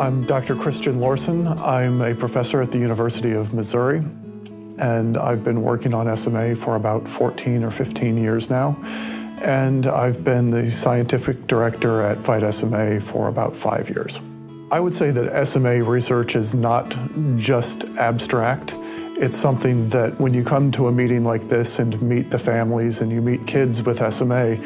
I'm Dr. Christian Lorson. I'm a professor at the University of Missouri, and I've been working on SMA for about 14 or 15 years now. And I've been the scientific director at Fight SMA for about five years. I would say that SMA research is not just abstract. It's something that when you come to a meeting like this and meet the families and you meet kids with SMA,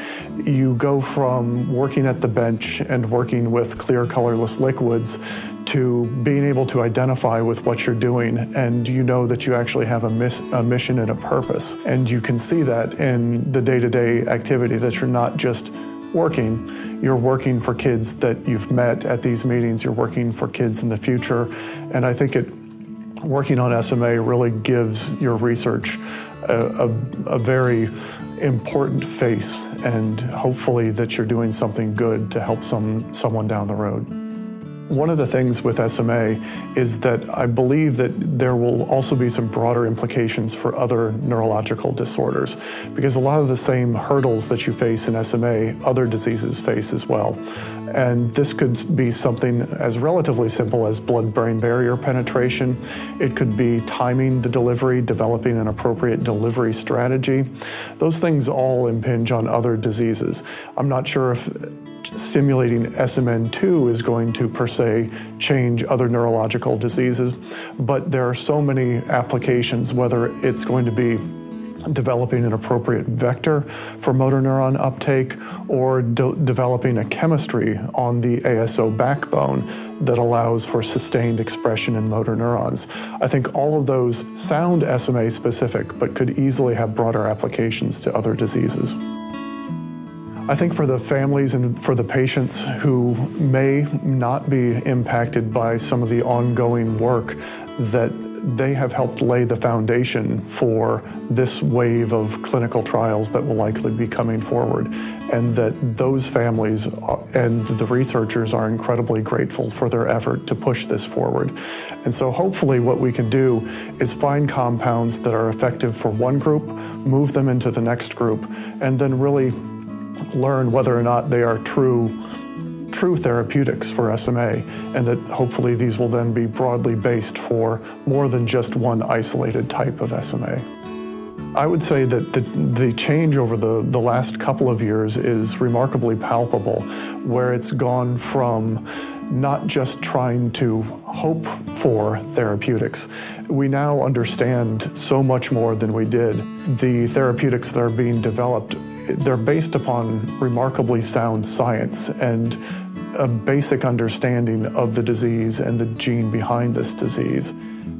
you go from working at the bench and working with clear, colorless liquids to being able to identify with what you're doing and you know that you actually have a, miss, a mission and a purpose. And you can see that in the day to day activity, that you're not just working, you're working for kids that you've met at these meetings, you're working for kids in the future. And I think it working on SMA really gives your research a, a, a, very important face and hopefully that you're doing something good to help some, someone down the road. One of the things with SMA is that I believe that there will also be some broader implications for other neurological disorders because a lot of the same hurdles that you face in SMA, other diseases face as well. And this could be something as relatively simple as blood-brain barrier penetration. It could be timing the delivery, developing an appropriate delivery strategy. Those things all impinge on other diseases. I'm not sure if stimulating SMN2 is going to per se change other neurological diseases, but there are so many applications, whether it's going to be developing an appropriate vector for motor neuron uptake or de developing a chemistry on the ASO backbone that allows for sustained expression in motor neurons. I think all of those sound SMA specific, but could easily have broader applications to other diseases. I think for the families and for the patients who may not be impacted by some of the ongoing work that they have helped lay the foundation for this wave of clinical trials that will likely be coming forward, and that those families uh, and the researchers are incredibly grateful for their effort to push this forward. And so hopefully what we can do is find compounds that are effective for one group, move them into the next group, and then really learn whether or not they are true true therapeutics for SMA, and that hopefully these will then be broadly based for more than just one isolated type of SMA. I would say that the, the change over the, the last couple of years is remarkably palpable, where it's gone from not just trying to hope for therapeutics. We now understand so much more than we did. The therapeutics that are being developed they're based upon remarkably sound science and a basic understanding of the disease and the gene behind this disease.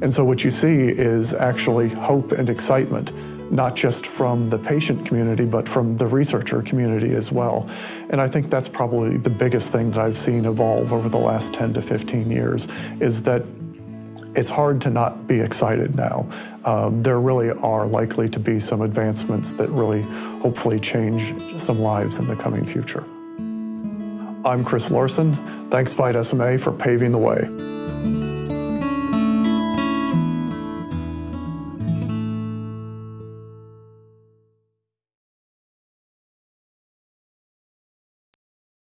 And so what you see is actually hope and excitement, not just from the patient community, but from the researcher community as well. And I think that's probably the biggest thing that I've seen evolve over the last 10 to 15 years, is that it's hard to not be excited now. Um, there really are likely to be some advancements that really hopefully change some lives in the coming future. I'm Chris Lorson. Thanks Fight SMA for paving the way.